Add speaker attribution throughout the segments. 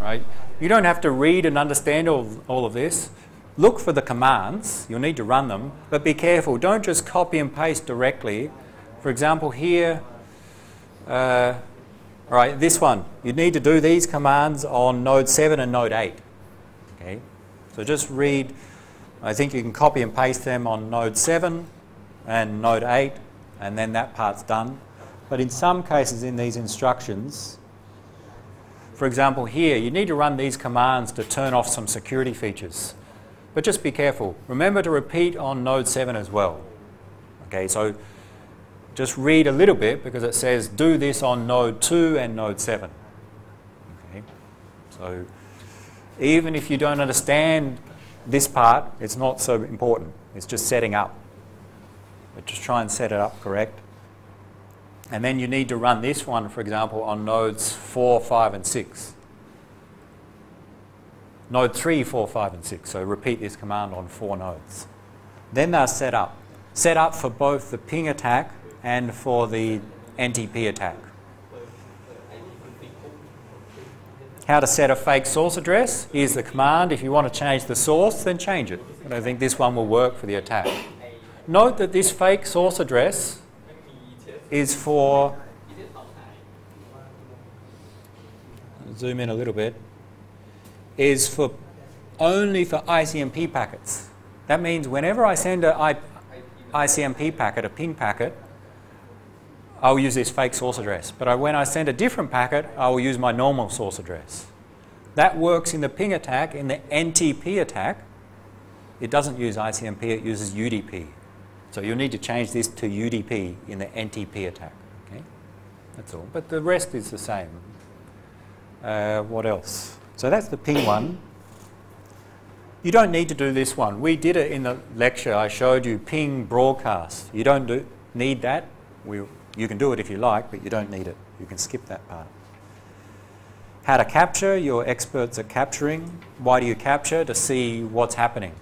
Speaker 1: right? You don't have to read and understand all, all of this. Look for the commands, you'll need to run them, but be careful. Don't just copy and paste directly. For example, here, uh, all right, this one, you need to do these commands on node 7 and node 8. Okay, so just read, I think you can copy and paste them on node 7 and node 8, and then that part's done. But in some cases in these instructions, for example here, you need to run these commands to turn off some security features. But just be careful. Remember to repeat on node 7 as well. Okay, so just read a little bit because it says do this on node 2 and node 7. Okay, so even if you don't understand this part, it's not so important. It's just setting up. But just try and set it up correct. And then you need to run this one, for example, on nodes 4, 5, and 6. Node 3, 4, 5, and 6. So repeat this command on four nodes. Then they're set up. Set up for both the ping attack and for the NTP attack. How to set a fake source address? Here's the command. If you want to change the source, then change it. I think this one will work for the attack. Note that this fake source address is for, zoom in a little bit, is for only for ICMP packets. That means whenever I send an ICMP packet, a ping packet, I'll use this fake source address. But when I send a different packet, I will use my normal source address. That works in the ping attack. In the NTP attack, it doesn't use ICMP, it uses UDP. So you'll need to change this to UDP in the NTP attack. Okay, That's all. But the rest is the same. Uh, what else? So that's the ping one. You don't need to do this one. We did it in the lecture. I showed you ping broadcast. You don't do, need that. We, you can do it if you like, but you don't need it. You can skip that part. How to capture. Your experts are capturing. Why do you capture? To see what's happening.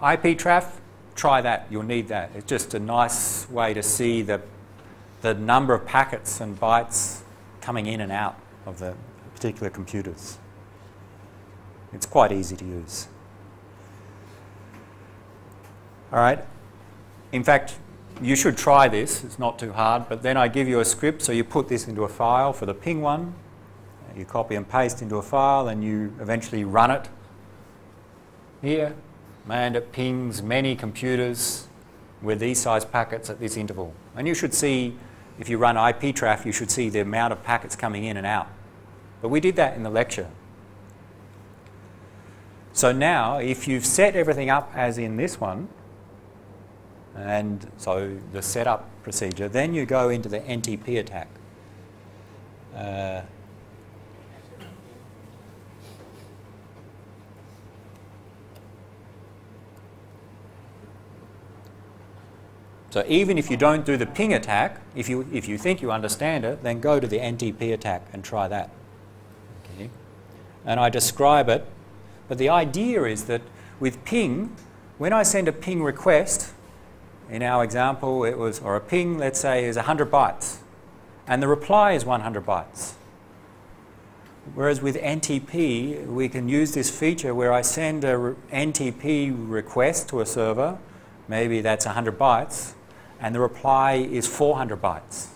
Speaker 1: IP traf, try that. You'll need that. It's just a nice way to see the, the number of packets and bytes coming in and out of the particular computers. It's quite easy to use. All right. In fact, you should try this. It's not too hard. But then I give you a script, so you put this into a file for the ping one. You copy and paste into a file, and you eventually run it here and it pings many computers with these size packets at this interval. And you should see, if you run IPTraf, you should see the amount of packets coming in and out. But we did that in the lecture. So now, if you've set everything up as in this one, and so the setup procedure, then you go into the NTP attack. Uh, So even if you don't do the ping attack, if you, if you think you understand it, then go to the NTP attack and try that. Okay. And I describe it, but the idea is that with ping, when I send a ping request, in our example it was, or a ping, let's say, is 100 bytes, and the reply is 100 bytes. Whereas with NTP, we can use this feature where I send a NTP request to a server, maybe that's 100 bytes, and the reply is 400 bytes.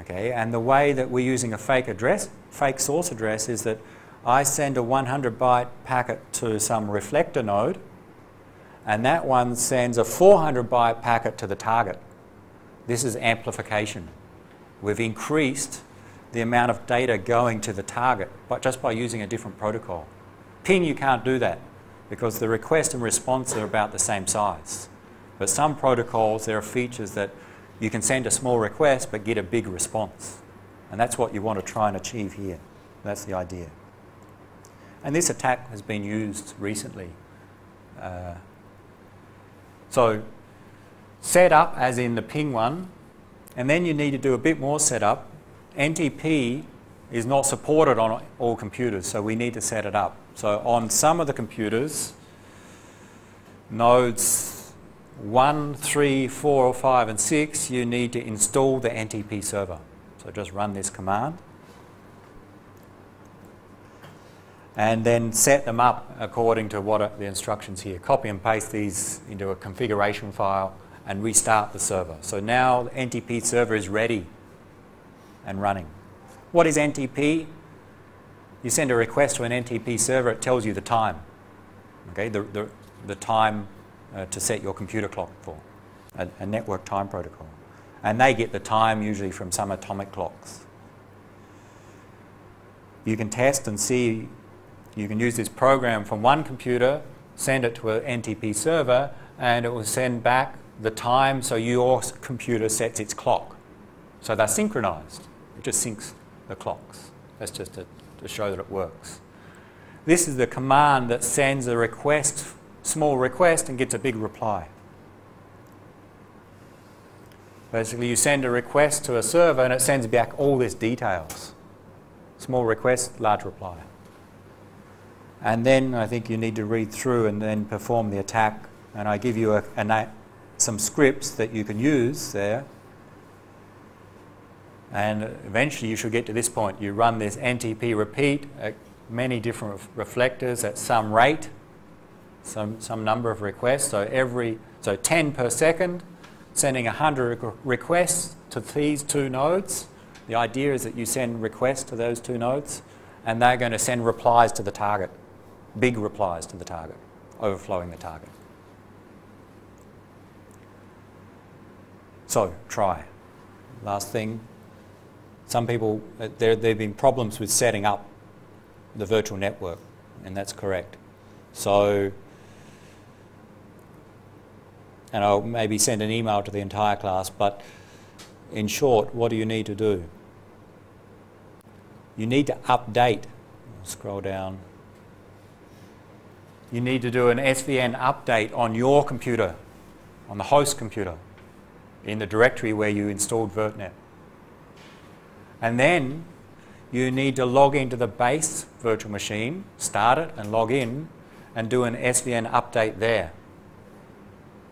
Speaker 1: Okay, and the way that we're using a fake address, fake source address, is that I send a 100 byte packet to some reflector node, and that one sends a 400 byte packet to the target. This is amplification. We've increased the amount of data going to the target but just by using a different protocol. Ping, you can't do that because the request and response are about the same size. But some protocols, there are features that you can send a small request but get a big response. And that's what you want to try and achieve here. That's the idea. And this attack has been used recently. Uh, so set up as in the ping one, and then you need to do a bit more setup. NTP is not supported on all computers, so we need to set it up. So on some of the computers, nodes 1, 3, 4, 5 and 6, you need to install the NTP server. So just run this command. and then set them up according to what are the instructions here. Copy and paste these into a configuration file and restart the server. So now the NTP server is ready and running. What is NTP? You send a request to an NTP server, it tells you the time, okay, the, the, the time uh, to set your computer clock for, a, a network time protocol. And they get the time usually from some atomic clocks. You can test and see, you can use this program from one computer, send it to an NTP server, and it will send back the time so your computer sets its clock. So they're synchronized. It just syncs the clocks. That's just to, to show that it works. This is the command that sends a request, small request, and gets a big reply. Basically, you send a request to a server and it sends back all this details. Small request, large reply. And then I think you need to read through and then perform the attack. And I give you a, a, some scripts that you can use there. And eventually you should get to this point. You run this NTP repeat at many different reflectors at some rate, some, some number of requests. So every, so 10 per second, sending 100 requests to these two nodes. The idea is that you send requests to those two nodes and they're going to send replies to the target, big replies to the target, overflowing the target. So try. Last thing, some people, uh, there, have been problems with setting up the virtual network, and that's correct. So, and I'll maybe send an email to the entire class, but in short, what do you need to do? You need to update. Scroll down. You need to do an SVN update on your computer, on the host computer in the directory where you installed VirtNet. And then you need to log into the base virtual machine, start it and log in and do an SVN update there.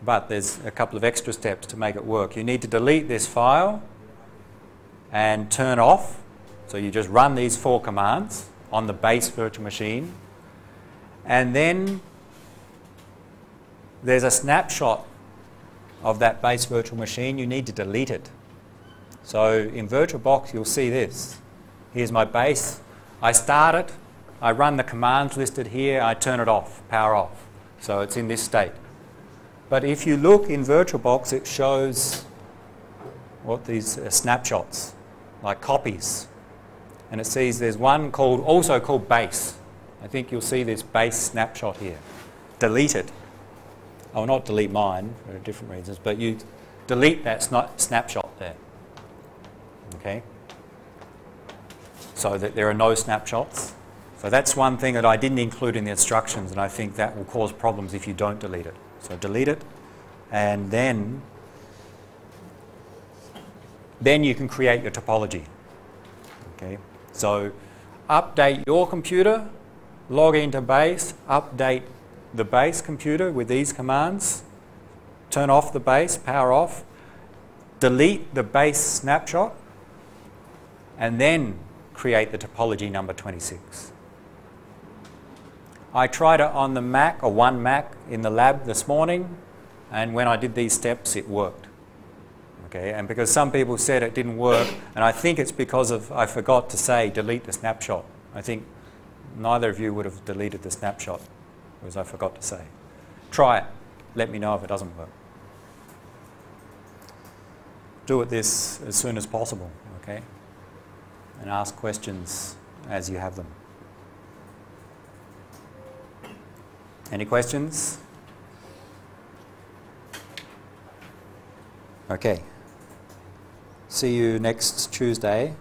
Speaker 1: But there's a couple of extra steps to make it work. You need to delete this file and turn off. So you just run these four commands on the base virtual machine. And then there's a snapshot of that base virtual machine, you need to delete it. So in VirtualBox, you'll see this. Here's my base. I start it. I run the commands listed here. I turn it off, power off. So it's in this state. But if you look in VirtualBox, it shows what these uh, snapshots, like copies. And it sees there's one called, also called base. I think you'll see this base snapshot here. Delete it. I will not delete mine for different reasons, but you delete that snapshot there. Okay? So that there are no snapshots. So that's one thing that I didn't include in the instructions, and I think that will cause problems if you don't delete it. So delete it, and then then you can create your topology. Okay? So update your computer, log into base, update the base computer with these commands. Turn off the base, power off. Delete the base snapshot. And then create the topology number 26. I tried it on the Mac, or one Mac, in the lab this morning. And when I did these steps, it worked. Okay, and because some people said it didn't work, and I think it's because of I forgot to say delete the snapshot. I think neither of you would have deleted the snapshot as I forgot to say. Try it. Let me know if it doesn't work. Do it this as soon as possible, okay? And ask questions as you have them. Any questions? Okay. See you next Tuesday.